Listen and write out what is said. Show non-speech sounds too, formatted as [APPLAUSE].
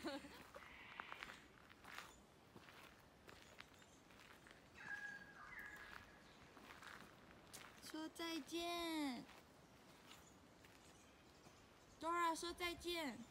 [LAUGHS] 说再见。Dora 说再见。